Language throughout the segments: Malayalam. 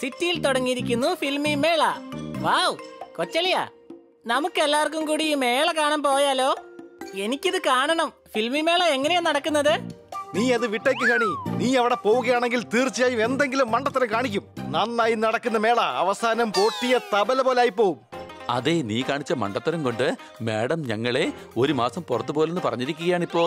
സിറ്റിയിൽ തുടങ്ങിയിരിക്കുന്നു ഫിൽമി മേള. വാവ് കൊച്ചളിയ നമുക്ക് എല്ലാവർക്കും കൂടി ഈ മേള കാണാൻ പോയാലോ? എനിക്കിത് കാണണം. ഫിൽമി മേള എങ്ങനെയാ നടക്കുന്നത്? നീ അത് വിട്ടേക്ക് ഹണി. നീ അവിടെ പോവുകയാണെങ്കിൽ തീർച്ചയായും എന്തെങ്കിലും മണ്ടത്തരം കാണിക്കും. നന്നായി നടക്കുന്ന മേള അവസാനം പൊട്ടിയ തബല പോലായി പോവും അതെ നീ കാണിച്ച മണ്ടത്തരം കൊണ്ട് മാഡം ഞങ്ങളെ ഒരു മാസം പുറത്തു പോലെന്ന് പറഞ്ഞിരിക്കുകയാണിപ്പോ.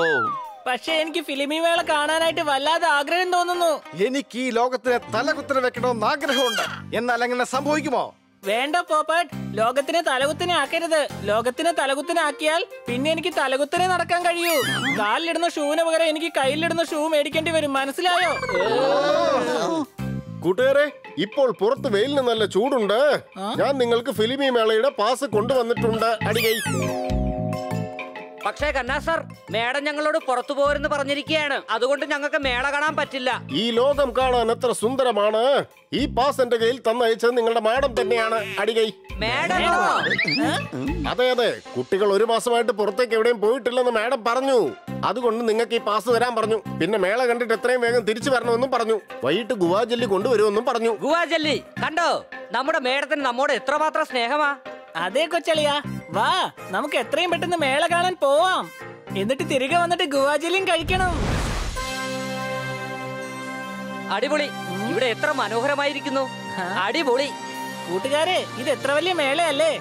പക്ഷെ എനിക്ക് ഫിലിമി മേള കാണാനായിട്ട് വല്ലാതെ ആഗ്രഹം തോന്നുന്നു. എനിക്ക് ഈ ലോകത്തിനെ തലകുത്തര വെക്കണമെന്ന് ആഗ്രഹമുണ്ട്. എന്നാൽ അങ്ങനെ സംഭവിക്കുമോ? വേണ്ട പോപ്പട്ട് ലോകത്തിനെ തലകുത്തിനെ ആക്കരുത്. ലോകത്തിനെ തലകുത്തിനെ ആക്കിയാൽ പിന്നെ എനിക്ക് തലകുത്തിനെ നടക്കാൻ കഴിയൂ. കാലിലിടുന്ന ഷൂവിന് പകരം എനിക്ക് കയ്യിലിടുന്ന ഷൂ മേടിക്കേണ്ടി വരും. മനസ്സിലായോ? കൂട്ടുകാരെ ഇപ്പോൾ പുറത്ത് വെയിലിന് നല്ല ചൂടുണ്ട്. ഞാൻ നിങ്ങൾക്ക് ഫിലിമി മേളയുടെ പാസ് കൊണ്ടുവന്നിട്ടുണ്ട്. അടികൈ. പക്ഷേ കന്നാ സർ മേഡം ഞങ്ങളോട് പുറത്തു പോരെന്ന് പറഞ്ഞിരിക്കുകയാണ് അതുകൊണ്ട് ഞങ്ങൾക്ക് മേള കാണാൻ പറ്റില്ല. ഈ ലോകം കാണാൻ എത്ര സുന്ദരമാണ്. ഈ പാസ് എന്റെ കയ്യിൽ തന്നയച്ചത് നിങ്ങളുടെ മാഡം തന്നെയാണ്. അടികൈ. അതെ അതെ. കുട്ടികൾ ഒരു മാസമായിട്ട് പുറത്തേക്ക് എവിടെയും പോയിട്ടില്ലെന്ന് മാഡം പറഞ്ഞു. അതുകൊണ്ട് നിങ്ങൾക്ക് ഈ പാസ് തരാൻ പറഞ്ഞു. പിന്നെ മേള കണ്ടിട്ട് എത്രയും വേഗം തിരിച്ചു വരണമെന്നും പറഞ്ഞു. വൈകിട്ട് ഗുവാജല്ലി കൊണ്ടുവരുമെന്നും പറഞ്ഞു. ഗുവാജല്ലി കണ്ടോ? നമ്മുടെ മേഡത്തിന് നമ്മോട് എത്രമാത്രം സ്നേഹമാ? അതേ കൊച്ചളിയ. വാ നമുക്ക് എത്രയും പെട്ടെന്ന് മേള കാണാൻ പോവാം. എന്നിട്ട് തിരികെ വന്നിട്ട് ഗുവാജലിയും കഴിക്കണം. അടിപൊളി. ഇവിടെ എത്ര മനോഹരമായിരിക്കുന്നു. അടിപൊളി. കൂട്ടുകാരെ ഇത് എത്ര വലിയ മേളയല്ലേ?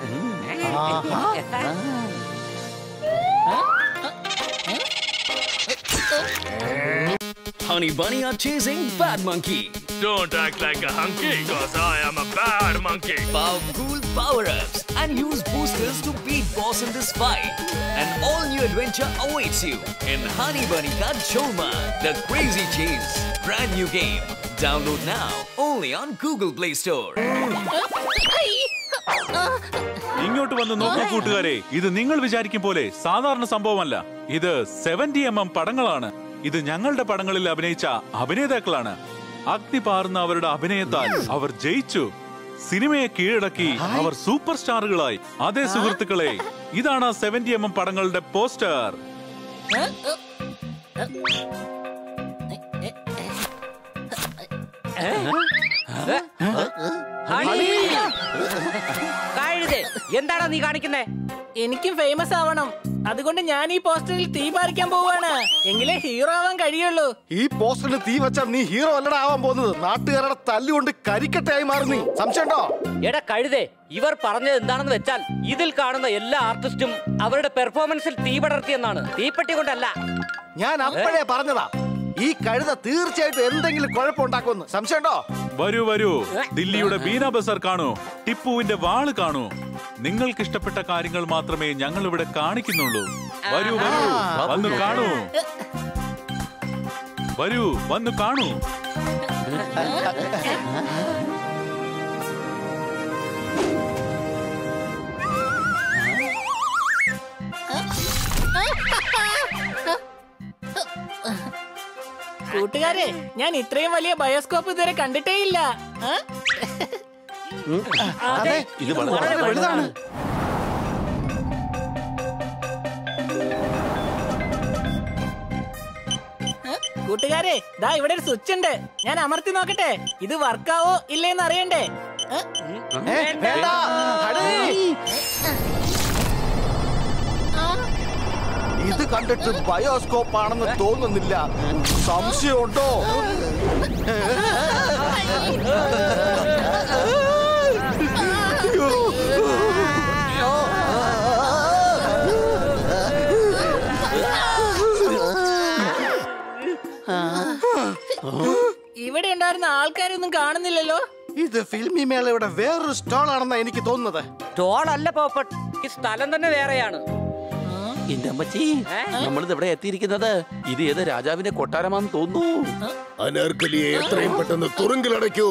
Honey Bunny are chasing Bad Monkey. Don't act like a hunky, cause I am a bad monkey. Powerful power-ups. And use boosters to beat boss in this fight. An all-new adventure awaits you in Honey Bunny Ka Choma, The Crazy Chase. Brand new game. Download now only on Google Play Store. ഇങ്ങോട്ട് വന്ന് നോക്കൂ കൂട്ടുകാരെ ഇത് നിങ്ങൾ വിചാരിക്കും പോലെ സാധാരണ സംഭവമല്ല ഇത് സെവന്റി എം എം പടങ്ങളാണ് ഇത് ഞങ്ങളുടെ പടങ്ങളിൽ അഭിനയിച്ച അഭിനേതാക്കളാണ് അഗ്നി പാർന്ന അവരുടെ അഭിനയത്താൽ അവർ ജയിച്ചു സിനിമയെ കീഴടക്കി അവർ സൂപ്പർ സ്റ്റാറുകളായി. അതേ സുഹൃത്തുക്കളെ ഇതാണ് സെവന്റി എം എം പടങ്ങളുടെ പോസ്റ്റർ. എന്താണ് നീ കാണിക്കുന്നേ? എനിക്കും ഫേമസ് ആവണം. അതുകൊണ്ട് ഞാൻ ഈ പോസ്റ്ററിൽ തീ പാറിക്കാൻ പോവാണ് എങ്കിലേ ഹീറോ ആവാൻ കഴിയുള്ളൂ. ഈ പോസ്റ്ററിൽ തീ വെച്ചാൽ നീ ഹീറോ അല്ലടാ ആവാൻ പോകുന്നത്. നാട്ടുകാരുടെ തല്ലുകൊണ്ട് കരിക്കട്ടയായി മാറും നീ. സംശയമുണ്ടോ എടാ കഴുതേ ഇവർ പറഞ്ഞത് എന്താണെന്ന് വെച്ചാൽ ഇതിൽ കാണുന്ന എല്ലാ ആർട്ടിസ്റ്റും അവരുടെ പെർഫോമൻസിൽ തീ പടർത്തിയെന്നാണ് തീപ്പെട്ടി കൊണ്ടല്ല. ഞാൻ അപ്പോഴേ പറഞ്ഞതാ. ഈ കഴുത തീർച്ചയായിട്ടും എന്തെങ്കിലും കുഴപ്പമുണ്ടാക്കുമെന്ന്. സംശയമുണ്ടോ വരൂ വരൂ. ദില്ലിയുടെ ബീന ബസർ കാണൂ. ടിപ്പുവിന്റെ വാൾ കാണൂ. നിങ്ങൾക്ക് ഇഷ്ടപ്പെട്ട കാര്യങ്ങൾ മാത്രമേ ഞങ്ങൾ ഇവിടെ കാണിക്കുന്നുള്ളൂ. വരൂ വരൂ. വന്നു കാണൂ. വരൂ വന്നു കാണൂ. കൂട്ടുകാരെ ഞാൻ ഇത്രയും വലിയ ബയോസ്കോപ്പ് ഇതുവരെ കണ്ടിട്ടേ ഇല്ല? അതെ ഇത് വളരെ വലുതാണ്. കൂട്ടുകാരെ ദാ ഇവിടെ ഒരു സ്വിച്ച് ഉണ്ട് ഞാൻ അമർത്തി നോക്കട്ടെ. ഇത് വർക്കാവോ ഇല്ലേന്ന് അറിയണ്ടേ? ഇത് കണ്ടിട്ട് ബയോസ്കോപ്പ് ആണെന്ന് തോന്നുന്നില്ല. സംശയമുണ്ടോ? ഇവിടെ ഉണ്ടായിരുന്ന ആൾക്കാരൊന്നും കാണുന്നില്ലല്ലോ ഇത് ഫിൽമി മേളയുടെ വേറൊരു സ്റ്റോൾ ആണെന്നാ എനിക്ക് തോന്നുന്നത് സ്റ്റോൾ അല്ല പോപ്പട്ട് ഈ സ്ഥലം തന്നെ വേറെയാണ് എന്റെ അമ്മച്ചി നമ്മളിത് എത്തിയിരിക്കുന്നത് ഇത് ഏത് രാജാവിന്റെ കൊട്ടാരമാണെന്ന് തോന്നുന്നു അനർക്കലിയെ എത്രയും പെട്ടെന്ന് തുറുങ്കിലടയ്ക്കൂ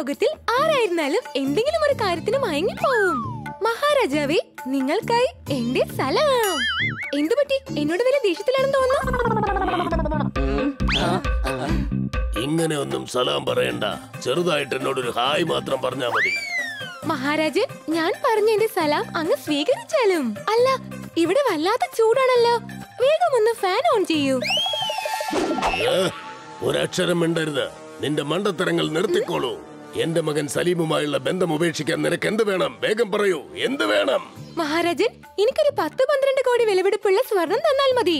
ലോകത്തിൽ ആരായിരുന്നാലും എന്തെങ്കിലും ഒരു കാര്യത്തിന് മയങ്ങി പോവും മഹാരാജാവേ നിങ്ങൾക്കായി എന്റെ സലാം. എന്തു പറ്റി? എന്നോട് വലിയ ദേഷ്യത്തിലാണെന്ന് തോന്നുന്നു? ഇങ്ങനെ ഒന്നും സലാം പറയണ്ട. ചെറുതായിട്ട് എന്നോട് ഒരു ഹായ് മാത്രം പറഞ്ഞാ മതി. മഹാരാജൻ ഞാൻ പറഞ്ഞ എന്റെ സലാം അങ്ങ് സ്വീകരിച്ചാലും. അല്ല ഇവിടെ വല്ലാത്ത ചൂടാണല്ലോ. വേഗം ഒന്ന് ഫാൻ ഓൺ ചെയ്യൂ. ഒരക്ഷരം മിണ്ടരുത്. നിന്റെ മണ്ടത്തരങ്ങൾ നിർത്തിക്കോളൂ. എന്റെ മകൻ സലീമുമായുള്ള ബന്ധം ഉപേക്ഷിക്കാൻ നിനക്ക് എന്ത് വേണം വേഗം പറയൂ എന്ത് വേണം മഹാരാജൻ എനിക്കൊരു പത്ത് പന്ത്രണ്ട് കോടി വിലപിടിപ്പുള്ള സ്വർണം തന്നാൽ മതി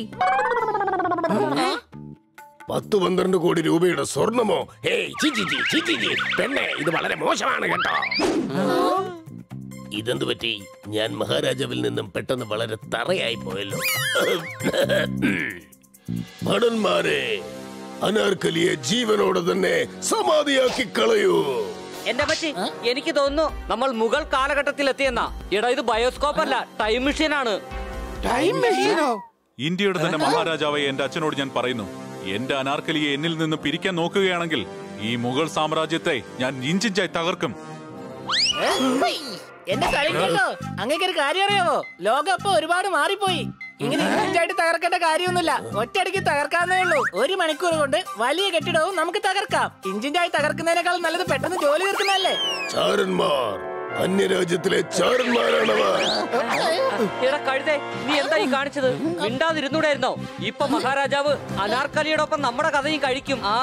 പത്ത് പന്ത്രണ്ട് കോടി രൂപയുടെ സ്വർണമോ. പെണ്ണെ ഇത് വളരെ മോശമാണ് കേട്ടോ ഇതെന്ത് പറ്റി ഞാൻ മഹാരാജാവിൽ നിന്നും പെട്ടെന്ന് വളരെ തറയായി പോയല്ലോ ഭടന്മാരെ അനാർക്കലിയെ ജീവനോടെ തന്നെ സമാധിയാക്കി കളയൂ. എന്റെ പറ്റി എനിക്ക് തോന്നുന്നു നമ്മൾ മുഗൾ കാലഘട്ടത്തിൽ എത്തിയെന്നാ എടാ ഇത് ബയോസ്കോപ്പ് അല്ല ടൈം മെഷീൻ ആണ് ഇന്ത്യയുടെ തന്നെ മഹാരാജാവായി എന്റെ അച്ഛനോട് ഞാൻ പറയുന്നു എന്റെ അനാർക്കലിയെ എന്നിൽ നിന്ന് പിരിക്കാൻ നോക്കുകയാണെങ്കിൽ ഈ മുഗൾ സാമ്രാജ്യത്തെ ഞാൻ ഇഞ്ചിഞ്ചായി തകർക്കും. എന്റെ സ്ഥലം കേട്ടോ അങ്ങേക്ക് ഒരു കാര്യം അറിയാവോ? ലോകം ഒരുപാട് മാറിപ്പോയി. ഇങ്ങനെ ഇഞ്ചായിട്ട് തകർക്കേണ്ട കാര്യമൊന്നുമില്ല. ഒറ്റയടിക്ക് തകർക്കാന്നേ ഉള്ളൂ. ഒരു മണിക്കൂർ കൊണ്ട് വലിയ കെട്ടിടവും നമുക്ക് തകർക്കാം. ഇഞ്ചിഞ്ചായി തകർക്കുന്നതിനേക്കാൾ നല്ലത് പെട്ടെന്ന് ജോലി തീർക്കുന്നതല്ലേ? ചാരന്മാർ അന്യരാജ്യത്തിലെ ചാരന്മാരാണവ എടാ കഴുതേ നീ എന്താ ഈ കാണിച്ചത്? മിണ്ടാതിരുന്നൂടായിരുന്നോ? ഇപ്പൊ മഹാരാജാവ് അനാർക്കലിയോടൊപ്പം നമ്മുടെ കഥയും കഴിക്കും. ആ.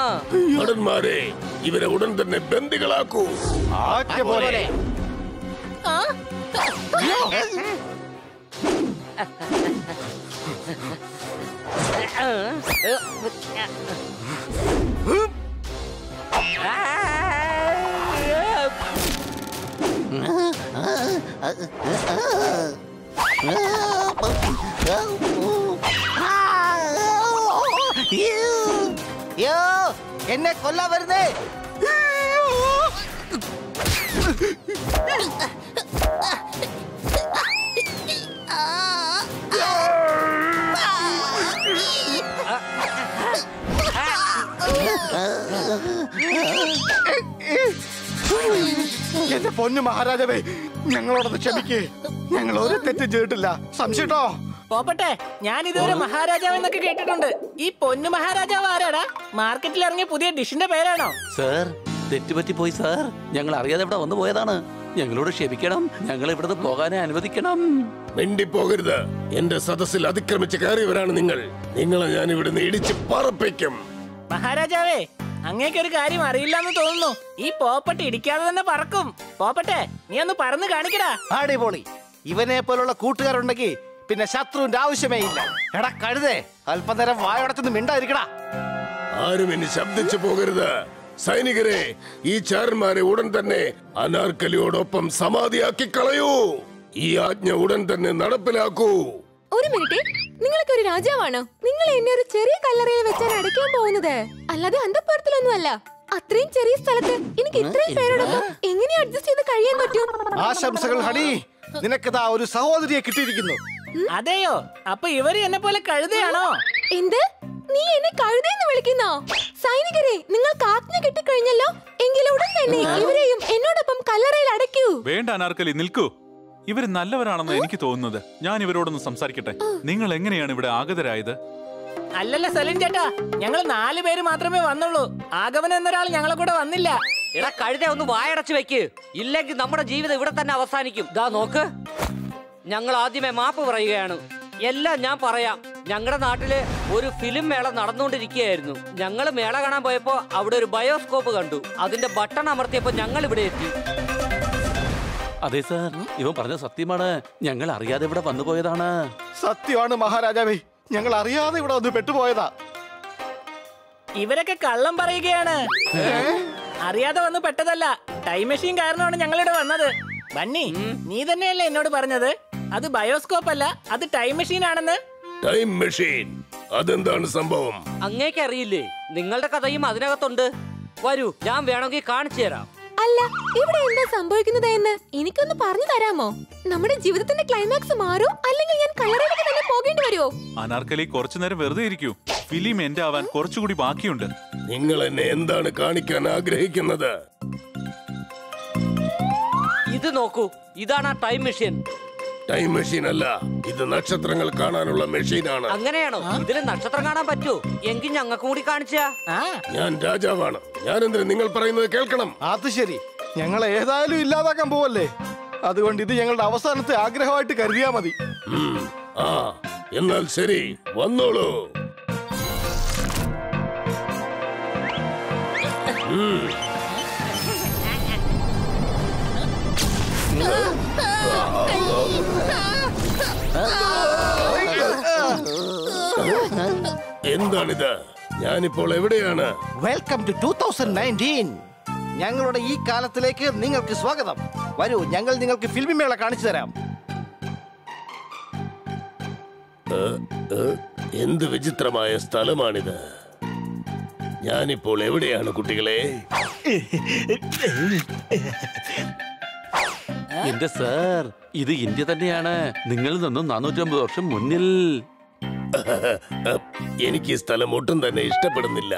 ഭടന്മാരെ ഇവരെ ഉടൻ തന്നെ ബന്ദികളാക്കൂ. പോലെ. என்ன கொல்ல வருது? എന്റെ പൊന്നു മഹാരാജാവേ ഞങ്ങളോടൊന്ന് ക്ഷമിക്കേ. ഞങ്ങൾ ഒരു തെറ്റും ചെയ്തിട്ടില്ല. സംശയട്ടോ? പോപ്പട്ടെ ഞാൻ ഇതുവരെ മഹാരാജാവ് എന്നൊക്കെ കേട്ടിട്ടുണ്ട്. ഈ പൊന്നു മഹാരാജാവ് ആരാടാ? മാർക്കറ്റിൽ ഇറങ്ങിയ പുതിയ ഡിഷിന്റെ പേരാണോ? സാർ തെറ്റുപറ്റി പോയി സാർ. ഞങ്ങൾ അറിയാതെ ഇവിടെ വന്നു പോയതാണ്. ഞങ്ങളോട് ക്ഷമിക്കണം. ഞങ്ങൾ ഇവിടുന്ന് പോകാനേ അനുവദിക്കണം. മിണ്ടിപ്പോകരുത്. എന്റെ സദസ്സിൽ അതിക്രമിച്ച് കയറിയവരാണ് നിങ്ങൾ. നിങ്ങളെ ഞാൻ ഇവിടുന്ന് ഇടിച്ച് പറപ്പിക്കും. മഹാരാജാവേ അങ്ങേക്ക് ഒരു കാര്യം അറിയില്ലെന്ന് തോന്നുന്നു. ഈ പോപ്പട്ട് ഇടിക്കാതെ തന്നെ പറക്കും. പോപ്പട്ടെ നീ ഒന്ന് പറന്ന് കാണിക്കടാ. അടിപൊളി ഇവനെ പോലുള്ള കൂട്ടുകാരുണ്ടെങ്കിൽ പിന്നെ ശത്രുവിന്റെ ആവശ്യമേ ഇല്ല. എടാ കഴുതേ അല്പനേരം വായടച്ചൊന്ന് മിണ്ടായിരിക്കടാ ആരും ഇനി ശബ്ദിച്ചു പോകരുത്. സൈനികരെ ഈ ചാരന്മാരെ ഉടൻ തന്നെ അനാർക്കലിയോടൊപ്പം സമാധിയാക്കി കളയൂ ഈ ആജ്ഞ ഉടൻ തന്നെ നടപ്പിലാക്കൂ. ഒരു മിനിറ്റ് നിങ്ങളൊക്കെ ഒരു രാജാവാണോ? നിങ്ങൾ എന്നെ ഒരു ചെറിയ കല്ലറയിൽ വെച്ചാണ് അടയ്ക്കാൻ പോകുന്നത്. അല്ലാതെ അന്തപ്പുറത്തിലൊന്നും അല്ല അത്രയും ചെറിയ സ്ഥലത്ത് എനിക്ക് ഇത്രയും പേരോടൊപ്പം എങ്ങനെ അഡ്ജസ്റ്റ് ചെയ്ത് കഴിയാൻ പറ്റും? ആശംസകൾ ഹണി. നിനക്കതാ ഒരു സഹോദരിയെ കിട്ടിയിരിക്കുന്നു. അതെയോ? അപ്പൊ ഇവർ എന്നെ പോലെ കഴുതയാണോ? എന്ത്? നീ എന്നെ കഴുതെന്ന് വിളിക്കുന്നോ? സൈനികരെ നിങ്ങൾക്ക് ആജ്ഞ കിട്ടിക്കഴിഞ്ഞല്ലോ? എങ്കിൽ ഉടൻ തന്നെ ഇവരെയും എന്നോടൊപ്പം കല്ലറയിൽ അടയ്ക്കൂ. വേണ്ട അനാർക്കലി നിൽക്കൂ. ഇവർ നല്ലവരാണെന്ന് എനിക്ക് തോന്നുന്നത്. ഞാൻ ഇവരോടൊന്ന് സംസാരിക്കട്ടെ. നിങ്ങൾ എങ്ങനെയാണ് ഇവിടെ ആഗതരായത്? അല്ലല്ല സലിൻ ചേട്ടാ. ഞങ്ങൾ നാല് പേര് മാത്രമേ വന്നുള്ളൂ. ആഗമൻ എന്നൊരാൾ ഞങ്ങളെ കൂടെ വന്നില്ല. എടാ കഴുത ഒന്ന് വായടച്ചു വെക്ക്. ഇല്ലെങ്കിൽ നമ്മുടെ ജീവിതം ഇവിടെ തന്നെ അവസാനിക്കും. ദാ നോക്ക്. ഞങ്ങൾ ആദ്യമേ മാപ്പ് പറയുകയാണ്. എല്ലാം ഞാൻ പറയാം. ഞങ്ങളുടെ നാട്ടിൽ ഒരു ഫിലിം മേള നടന്നുകൊണ്ടിരിക്കുകയായിരുന്നു. ഞങ്ങൾ മേള കാണാൻ പോയപ്പോ അവിടെ ഒരു ബയോസ്കോപ്പ് കണ്ടു. അതിന്റെ ബട്ടൺ അമർത്തിയപ്പോ ഞങ്ങൾ ഇവിടെ എത്തി. അതെ സാർ ഇവൻ പറഞ്ഞ സത്യമാണ്. ഞങ്ങൾ അറിയാതെ ഇവിടെ വന്നു പോയതാണ്. സത്യമാണ് മഹാരാജാവേ. ഞങ്ങൾ അറിയാതെ ഇവിടെ വന്ന് പെട്ടുപോയതാ. ഇവരൊക്കെ കള്ളം പറയുകയാണ്. അറിയാതെ വന്ന് പെട്ടതല്ല. ടൈം മെഷീൻ കാരണമാണ് ഞങ്ങളിവിടെ വന്നത്. ബന്നി നീ തന്നെയല്ലേ എന്നോട് പറഞ്ഞത്? അത് ബയോസ്കോപ്പ് അല്ല അത് ടൈം മെഷീൻ ആണെന്ന്. Time machine. അതെന്താണ് സംഭവം? അങ്ങേക്ക് അറിയില്ലേ നിങ്ങളുടെ കഥയും അതിനകത്തുണ്ട്. വരൂ ഞാൻ വേണമെങ്കിൽ കാണിച്ചു തരാം. അല്ല ഇവിടെ എന്താ സംഭവിക്കുന്നത് എന്ന് എനിക്കൊന്ന് പറഞ്ഞു തരാമോ? നമ്മുടെ ജീവിതത്തിന്റെ ക്ലൈമാക്സ് മാറോ? അല്ലെങ്കിൽ ഞാൻ കളറിലേക്ക് തന്നെ പോകേണ്ടി വരുമോ അനാർക്കലി കുറച്ചു നേരം വെറുതെ ഇരിക്കൂ. ഫിലിം എന്റെ ആവാൻ കുറച്ചുകൂടി ബാക്കിയുണ്ട്. നിങ്ങൾ എന്നെ എന്താണ് കാണിക്കാൻ ആഗ്രഹിക്കുന്നത്? ഇത് നോക്കൂ ഇതാണ് ആ ടൈം മെഷീൻ ടൈം മെഷീൻ അല്ല. ഇത് നക്ഷത്രങ്ങൾ കാണാനുള്ള മെഷീനാണ്. അങ്ങനെയാണോ? ഇതിന് നക്ഷത്രം കാണാൻ പറ്റൂ. എങ്കിൽ ഞങ്ങൾക്ക് കൂടി കാണിച്ചാ. ഞാൻ രാജാവാണ്. ഞാൻ എന്തിനു നിങ്ങൾ പറയുന്നത് കേൾക്കണം? അത് ശരി. ഞങ്ങൾ ഏതായാലും ഇല്ലാതാക്കാൻ പോവല്ലേ? അതുകൊണ്ട് ഇത് ഞങ്ങളുടെ അവസാനത്തെ ആഗ്രഹമായിട്ട് കരുതിയാ മതി. ആ എന്നാൽ ശരി. വന്നോളൂ. ഉം. എന്താണിത്? ഞാനിപ്പോൾ എവിടെയാണ്? Welcome to two thousand nineteen ഞങ്ങളുടെ ഈ കാലത്തിലേക്ക് നിങ്ങൾക്ക് സ്വാഗതം. വരൂ ഞങ്ങൾ നിങ്ങൾക്ക് ഫിലിം മേള കാണിച്ചു തരാം. എന്ത് വിചിത്രമായ സ്ഥലമാണിത്? ഞാനിപ്പോൾ എവിടെയാണ് കുട്ടികളെ? എന്റെ സാർ ഇത് ഇന്ത്യ തന്നെയാണ്. നിങ്ങളിൽ നിന്നും നാനൂറ്റമ്പത് വർഷം മുന്നിൽ. എനിക്ക് ഈ സ്ഥലം ഒട്ടും തന്നെ ഇഷ്ടപ്പെടുന്നില്ല.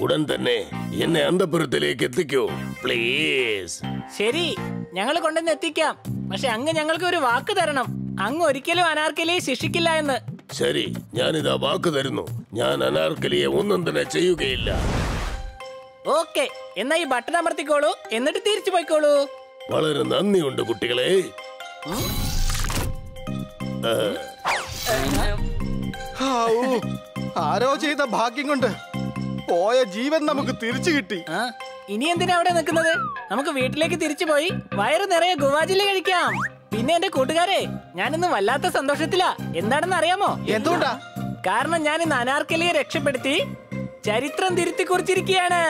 ഉടൻ തന്നെ എന്നെ അന്തപുരത്തിലേക്ക് എത്തിക്കൂ. പ്ലീസ് ശരി ഞങ്ങൾ കൊണ്ടുവന്ന് എത്തിക്കാം. പക്ഷെ അങ്ങ് ഞങ്ങൾക്ക് ഒരു വാക്ക് തരണം. അങ്ങ് ഒരിക്കലും അനാർക്കലിയെ ശിക്ഷിക്കില്ല എന്ന്. ശരി ഞാനിതാ വാക്ക് തരുന്നു. ഞാൻ അനാർക്കലിയെ ഒന്നും തന്നെ ചെയ്യുകയില്ല. ഓക്കെ എന്നാ ഈ ബട്ടൺ അമർത്തിക്കോളൂ. എന്നിട്ട് തിരിച്ചു പോയിക്കോളൂ. വളരെ നന്ദിയുണ്ട് കുട്ടികളെ. ആരോ ചെയ്ത ഭാഗ്യം കൊണ്ട് പോയ ജീവൻ നമുക്ക് തിരിച്ചു കിട്ടി. ഇനി എന്തിനാ അവിടെ നിൽക്കുന്നത്? നമുക്ക് വീട്ടിലേക്ക് തിരിച്ചു പോയി വയറ് നിറയെ ഗുവാജിൽ കഴിക്കാം. പിന്നെ എന്റെ കൂട്ടുകാരെ ഞാനിന്ന് വല്ലാത്ത സന്തോഷത്തിലാ. എന്താണെന്ന് അറിയാമോ? എന്തുകൊണ്ടാ? കാരണം ഞാൻ ഇന്ന് അനാർക്കലിയെ രക്ഷപ്പെടുത്തി ചരിത്രം തിരുത്തി കുറിച്ചിരിക്കുകയാണ്.